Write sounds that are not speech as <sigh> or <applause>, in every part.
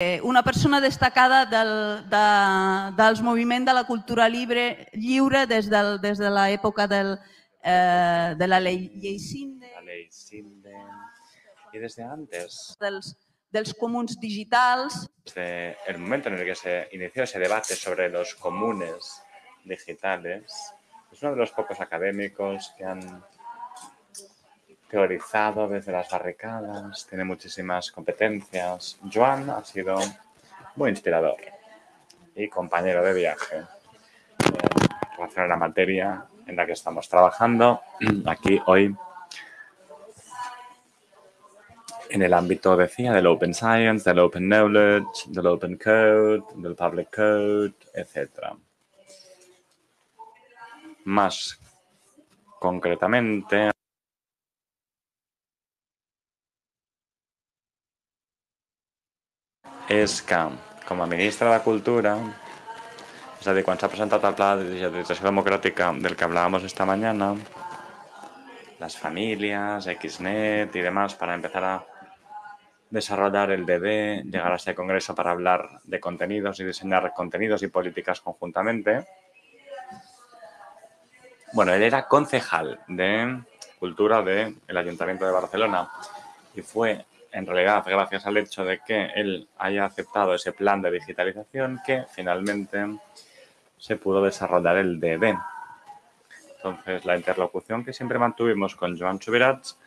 Eh, una persona destacada del, de, dels moviments de la cultura lliure, lliure des, del, des de l'època del, eh, de la llei, llei Sinden, La ley Sinden. Y desde antes, dels, dels comuns digitals, desde el momento en el que se inició ese debate sobre los comunes digitales, es uno de los pocos académicos que han teorizado desde las barricadas, tiene muchísimas competencias. Joan ha sido muy inspirador y compañero de viaje en relación a la materia en la que estamos trabajando aquí hoy en el ámbito, decía, del Open Science, del Open Knowledge, del Open Code, del Public Code, etc. Más concretamente, és que, com ministra de Cultura, és a dir, quan s'ha presentat el Pla de Digitalització Democràtica del que hablábamos esta mañana, las familias, XNet y demás, para empezar a desarrollar el DD, llegar a este congreso para hablar de contenidos y diseñar contenidos y políticas conjuntamente. Bueno, él era concejal de Cultura del Ayuntamiento de Barcelona y fue en realidad gracias al hecho de que él haya aceptado ese plan de digitalización que finalmente se pudo desarrollar el DD. Entonces, la interlocución que siempre mantuvimos con Joan Subirats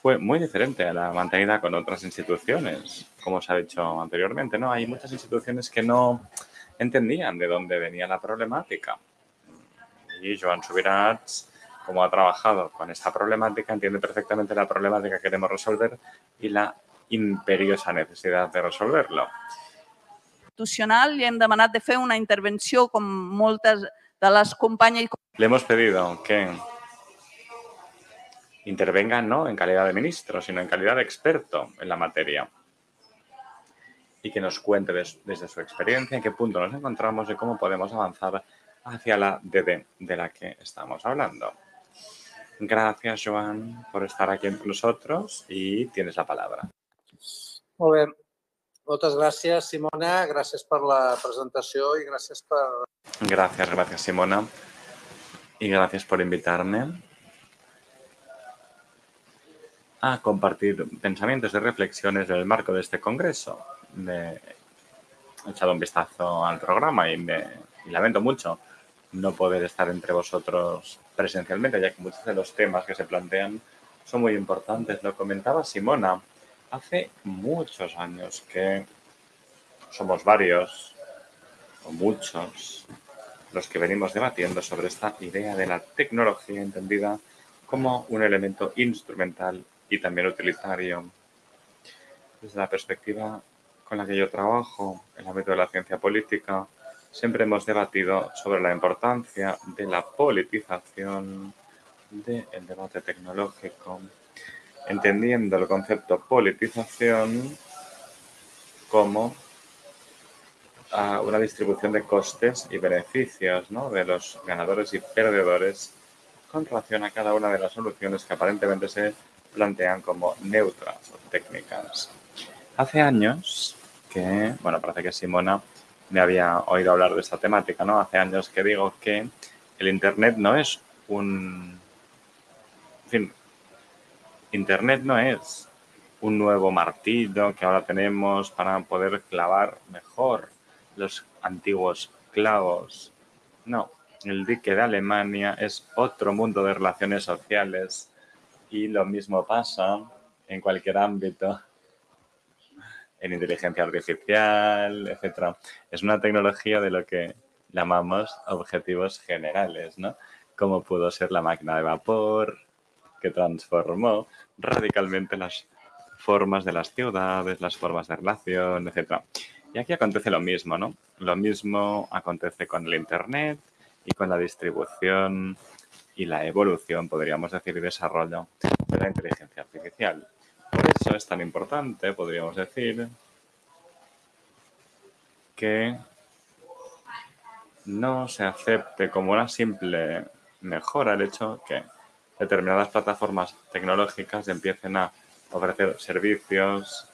fue muy diferente a la mantenida con otras instituciones, como se ha dicho anteriormente. ¿no? Hay muchas instituciones que no entendían de dónde venía la problemática. Y Joan Subirats, como ha trabajado con esta problemática, entiende perfectamente la problemática que queremos resolver y la imperiosa necesidad de resolverlo. institucional i hem demanat de fer una intervenció com moltes de les companyes Le hemos pedido que intervenga no en calidad de ministro, sino en calidad de experto en la materia. Y que nos cuente des- desde su experiencia en qué punto nos encontramos y cómo podemos avanzar hacia la DD de la que estamos hablando. Gracias, Joan, por estar aquí entre nosotros y tienes la palabra. Molt bé. Moltes gràcies, Simona. Gràcies per la presentació i gràcies per... Gracias, gracias, Simona. Y gracias por invitarme a compartir pensamientos y reflexiones en el marco de este congreso. Me he echado un vistazo al programa y me y lamento mucho no poder estar entre vosotros presencialmente, ya que muchos de los temas que se plantean son muy importantes. Lo comentaba Simona. Hace muchos años que somos varios, o muchos, los que venimos debatiendo sobre esta idea de la tecnología entendida como un elemento instrumental y también utilitario. Desde la perspectiva con la que yo trabajo, en el ámbito de la ciencia política, siempre hemos debatido sobre la importancia de la politización del debate tecnológico, entendiendo el concepto politización como a una distribución de costes y beneficios ¿no? de los ganadores y perdedores con relación a cada una de las soluciones que aparentemente se plantean como neutras o técnicas. Hace años que, bueno, parece que Simona me había oído hablar de esta temática, ¿no? Hace años que digo que el Internet no es un... En fin, Internet no es un nuevo martillo que ahora tenemos para poder clavar mejor los antiguos clavos. No, el dique de Alemania es otro mundo de relaciones sociales y lo mismo pasa en cualquier ámbito, en inteligencia artificial, etc. Es una tecnología de lo que llamamos objetivos generales, ¿no? Como pudo ser la máquina de vapor, que transformó radicalmente las formas de las ciudades, las formas de relación, etc. Y aquí acontece lo mismo, ¿no? Lo mismo acontece con el Internet y con la distribución y la evolución, podríamos decir, y desarrollo de la inteligencia artificial. Es tan importante, podríamos decir, que no se acepte como una simple mejora el hecho que determinadas plataformas tecnológicas empiecen a ofrecer servicios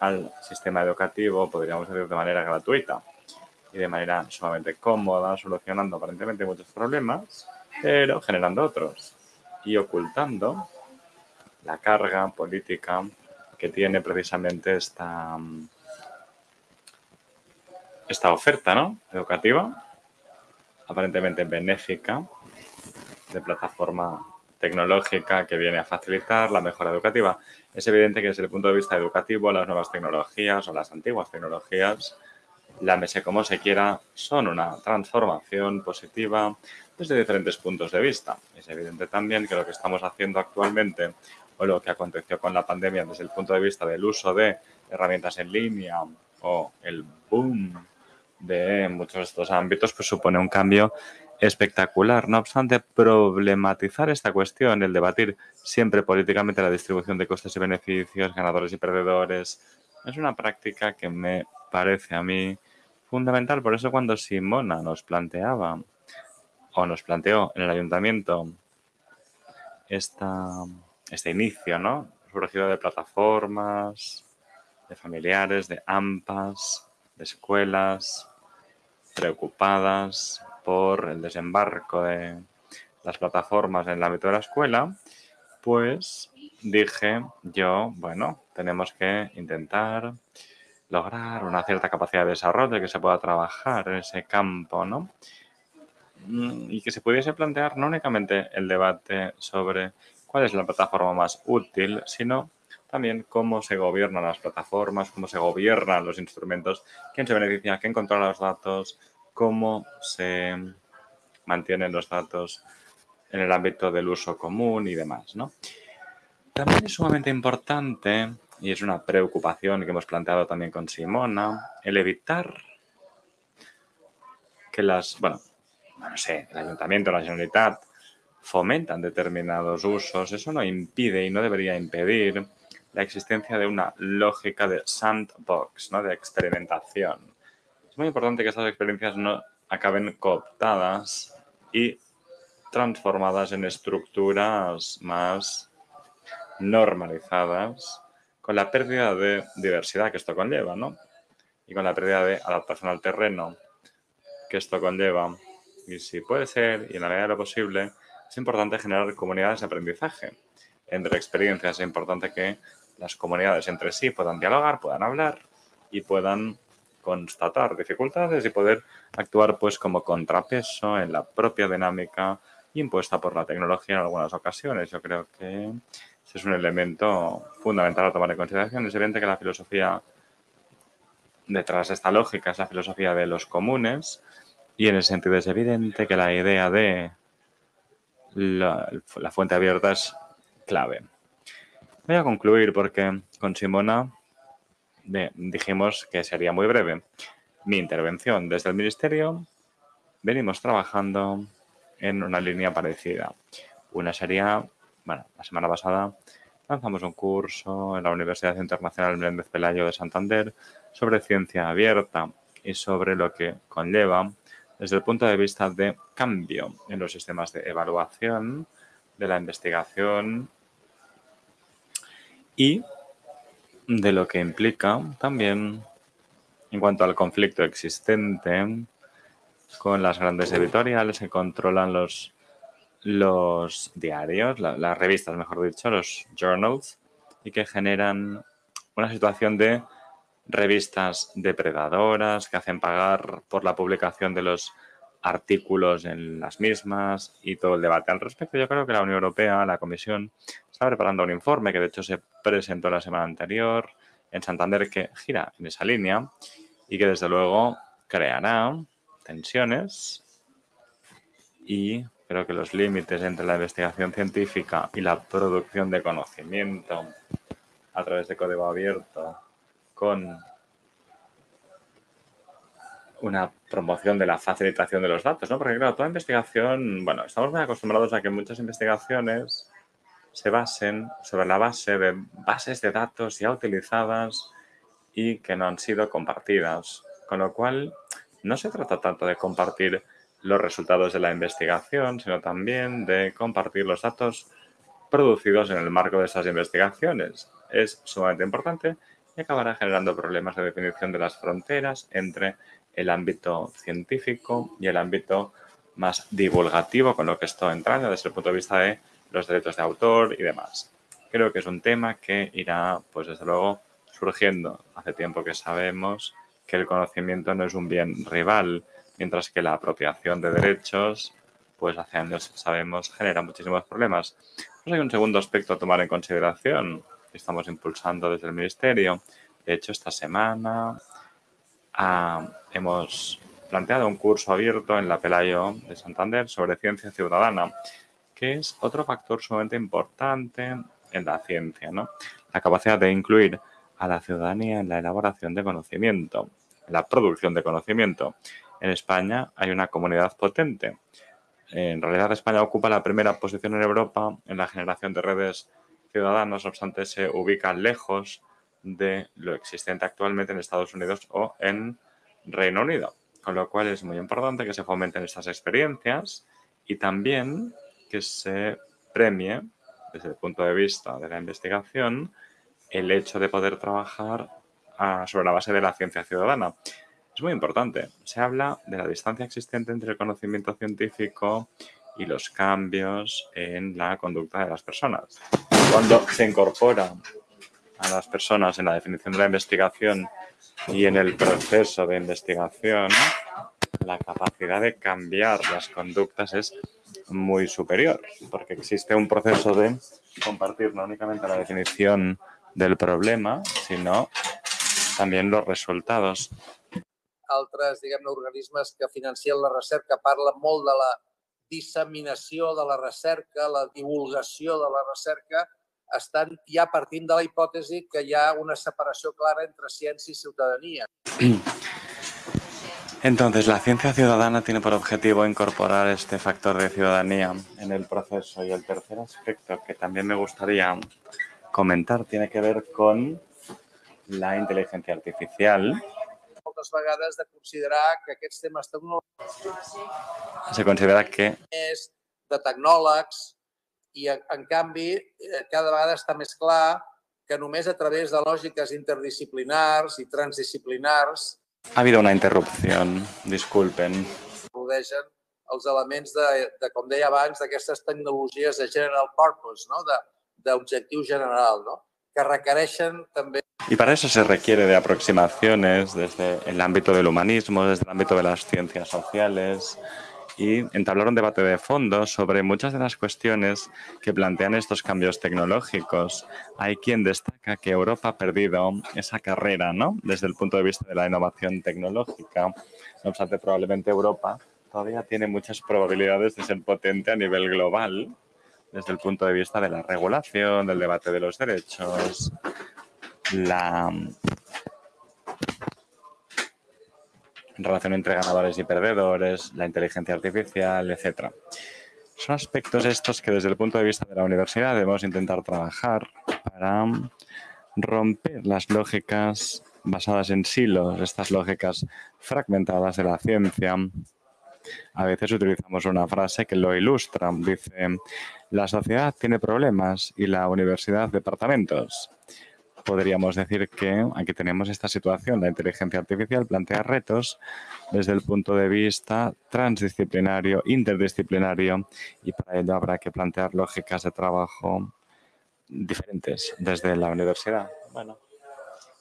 al sistema educativo, podríamos decir, de manera gratuita y de manera sumamente cómoda, solucionando aparentemente muchos problemas, pero generando otros y ocultando la carga política que tiene precisamente esta, esta oferta ¿no? educativa, aparentemente benéfica, de plataforma tecnológica que viene a facilitar la mejora educativa. Es evidente que desde el punto de vista educativo las nuevas tecnologías o las antiguas tecnologías, llámese como se quiera, son una transformación positiva desde diferentes puntos de vista. Es evidente también que lo que estamos haciendo actualmente o lo que aconteció con la pandemia desde el punto de vista del uso de herramientas en línea o el boom de muchos de estos ámbitos, pues supone un cambio espectacular. No obstante, problematizar esta cuestión, el debatir siempre políticamente la distribución de costes y beneficios, ganadores y perdedores, es una práctica que me parece a mí fundamental. Por eso cuando Simona nos planteaba o nos planteó en el ayuntamiento esta, este inicio, ¿no? Surgido de plataformas, de familiares, de AMPAs, de escuelas preocupadas por el desembarco de las plataformas en el ámbito de la escuela, pues dije yo, bueno, tenemos que intentar lograr una cierta capacidad de desarrollo, que se pueda trabajar en ese campo, ¿no? Mm, y que se pudiese plantear no únicamente el debate sobre cuál es la plataforma más útil, sino también cómo se gobiernan las plataformas, cómo se gobiernan los instrumentos, quién se beneficia, quién controla los datos, cómo se mantienen los datos en el ámbito del uso común y demás. ¿no? También es sumamente importante, y es una preocupación que hemos planteado también con Simona, el evitar que las, bueno, no sé, el ayuntamiento, la Generalitat fomentan determinados usos. Eso no impide y no debería impedir la existencia de una lógica de sandbox, ¿no? de experimentación es muy importante que estas experiencias no acaben cooptadas y transformadas en estructuras más normalizadas con la pérdida de diversidad que esto conlleva, ¿no? Y con la pérdida de adaptación al terreno que esto conlleva. Y si puede ser, y en la medida de lo posible, es importante generar comunidades de aprendizaje entre experiencias. Es importante que las comunidades entre sí puedan dialogar, puedan hablar y puedan constatar dificultades y poder actuar pues como contrapeso en la propia dinámica impuesta por la tecnología en algunas ocasiones. Yo creo que ese es un elemento fundamental a tomar en consideración. Es evidente que la filosofía detrás de esta lógica es la filosofía de los comunes y en ese sentido es evidente que la idea de la, fuente abierta es clave. Voy a concluir porque con Simona dijimos que sería muy breve. Mi intervención desde el Ministerio venimos trabajando en una línea parecida. Una sería, bueno, la semana pasada lanzamos un curso en la Universidad Internacional Menéndez Pelayo de Santander sobre ciencia abierta y sobre lo que conlleva desde el punto de vista de cambio en los sistemas de evaluación de la investigación y de lo que implica también en cuanto al conflicto existente con las grandes editoriales que controlan los, diarios, las revistas, mejor dicho, los journals, y que generan una situación de revistas depredadoras que hacen pagar por la publicación de los artículos en las mismas y todo el debate al respecto. Yo creo que la Unión Europea, la Comisión, está preparando un informe que de hecho se presentó la semana anterior en Santander que gira en esa línea y que desde luego creará tensiones y creo que los límites entre la investigación científica y la producción de conocimiento a través de código abierto con una promoción de la facilitación de los datos, ¿no? Porque claro, toda investigación, bueno, estamos muy acostumbrados a que muchas investigaciones se basen sobre la base de bases de datos ya utilizadas y que no han sido compartidas. Con lo cual, no se trata tanto de compartir los resultados de la investigación, sino también de compartir los datos producidos en el marco de esas investigaciones. Es sumamente importante y acabará generando problemas de definición de las fronteras entre el ámbito científico y el ámbito más divulgativo, con lo que estoy entrando desde el punto de vista de los derechos de autor y demás. Creo que es un tema que irá, pues desde luego, surgiendo. Hace tiempo que sabemos que el conocimiento no es un bien rival, mientras que la apropiación de derechos, pues hace años sabemos, genera muchísimos problemas. Pues hay un segundo aspecto a tomar en consideración estamos impulsando desde el Ministerio. De hecho, esta semana ah, hemos planteado un curso abierto en la Pelayo de Santander sobre ciencia ciudadana, que es otro factor sumamente importante en la ciencia, ¿no? La capacidad de incluir a la ciudadanía en la elaboración de conocimiento, la producción de conocimiento. En España hay una comunidad potente. En realidad España ocupa la primera posición en Europa en la generación de redes ciudadanas, no obstante se ubica lejos de lo existente actualmente en Estados Unidos o en Reino Unido. Con lo cual es muy importante que se fomenten estas experiencias y también que se premie desde el punto de vista de la investigación el hecho de poder trabajar ah, sobre la base de la ciencia ciudadana. Es muy importante. Se habla de la distancia existente entre el conocimiento científico y los cambios en la conducta de las personas. Cuando se incorpora a las personas en la definición de la investigación y en el proceso de investigación, la capacidad de cambiar las conductas es muy superior, porque existe un proceso de compartir no únicamente la definición del problema, sinó també los resultados. Altres, diguem-ne, organismes que financien la recerca parlen molt de la disseminació de la recerca, la divulgació de la recerca, estan ja partint de la hipòtesi que hi ha una separació clara entre ciència i ciutadania. <clears throat> Entonces, la ciencia ciudadana tiene por objetivo incorporar este factor de ciudadanía en el proceso. Y el tercer aspecto que también me gustaría comentar tiene que ver con la inteligencia artificial. Moltes vegades de considerar que aquests temes tecnològics... Se considera que... És de tecnòlegs i, en, canvi, eh, cada vegada està més clar que només a través de lògiques interdisciplinars i transdisciplinars Ha habido una interrupción, disculpen. Rodegen els elements de, de com deia abans, d'aquestes tecnologies de general purpose, no? d'objectiu general, ¿no? Que requereixen també... Y para eso se requiere de aproximaciones desde el ámbito del humanismo, desde el ámbito de las ciencias sociales, y entablar un debate de fondo sobre muchas de las cuestiones que plantean estos cambios tecnológicos. Hay quien destaca que Europa ha perdido esa carrera, ¿no? Desde el punto de vista de la innovación tecnológica. No obstante, probablemente Europa todavía tiene muchas probabilidades de ser potente a nivel global desde el punto de vista de la regulación, del debate de los derechos, la relación entre ganadores y perdedores, la inteligencia artificial, etc. Son aspectos estos que desde el punto de vista de la universidad debemos intentar trabajar para romper las lógicas basadas en silos, estas lógicas fragmentadas de la ciencia. A veces utilizamos una frase que lo ilustra. Dice, la sociedad tiene problemas y la universidad departamentos podríamos decir que aquí tenemos esta situación. La inteligencia artificial plantea retos desde el punto de vista transdisciplinario, interdisciplinario, y para ello habrá que plantear lógicas de trabajo diferentes desde la universidad. Bueno,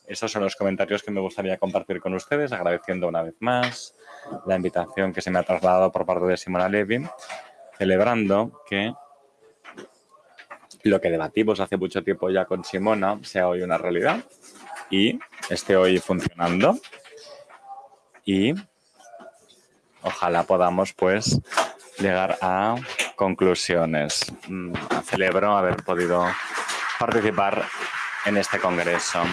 esos son los comentarios que me gustaría compartir con ustedes, agradeciendo una vez más la invitación que se me ha trasladado por parte de Simona Levin, celebrando que lo que debatimos hace mucho tiempo ya con Simona sea hoy una realidad y esté hoy funcionando y ojalá podamos pues llegar a conclusiones. Mm, celebro haber podido participar en este congreso.